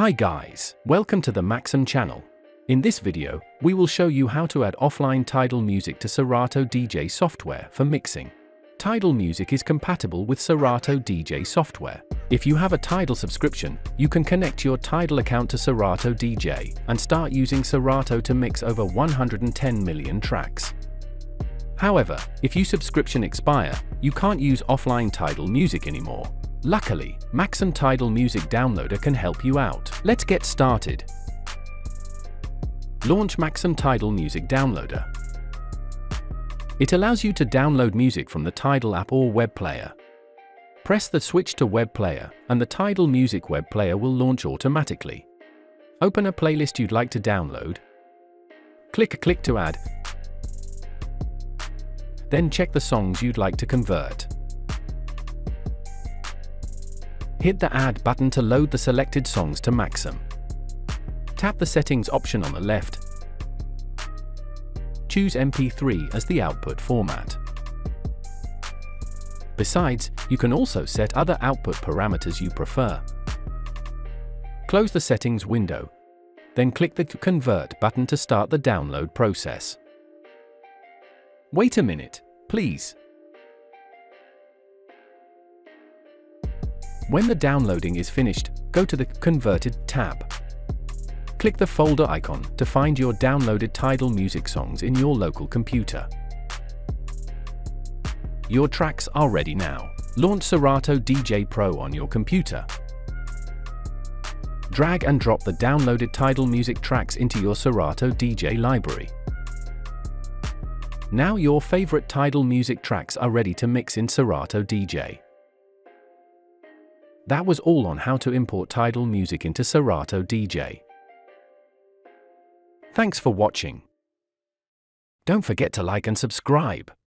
Hi guys, welcome to the Macsome channel. In this video, we will show you how to add offline Tidal music to Serato DJ software for mixing. Tidal music is compatible with Serato DJ software. If you have a Tidal subscription, you can connect your Tidal account to Serato DJ and start using Serato to mix over 110 million tracks. However, if your subscription expire, you can't use offline Tidal music anymore. Luckily, Macsome Tidal Music Downloader can help you out. Let's get started. Launch Macsome Tidal Music Downloader. It allows you to download music from the Tidal app or web player. Press the switch to web player, and the Tidal Music web player will launch automatically. Open a playlist you'd like to download. Click a Click to add. Then check the songs you'd like to convert. Hit the Add button to load the selected songs to Macsome. Tap the Settings option on the left. Choose MP3 as the output format. Besides, you can also set other output parameters you prefer. Close the settings window. Then click the Convert button to start the download process. Wait a minute, please. When the downloading is finished, go to the Converted tab. Click the folder icon to find your downloaded Tidal music songs in your local computer. Your tracks are ready now. Launch Serato DJ Pro on your computer. Drag and drop the downloaded Tidal music tracks into your Serato DJ library. Now your favorite Tidal music tracks are ready to mix in Serato DJ. That was all on how to import Tidal music into Serato DJ. Thanks for watching. Don't forget to like and subscribe.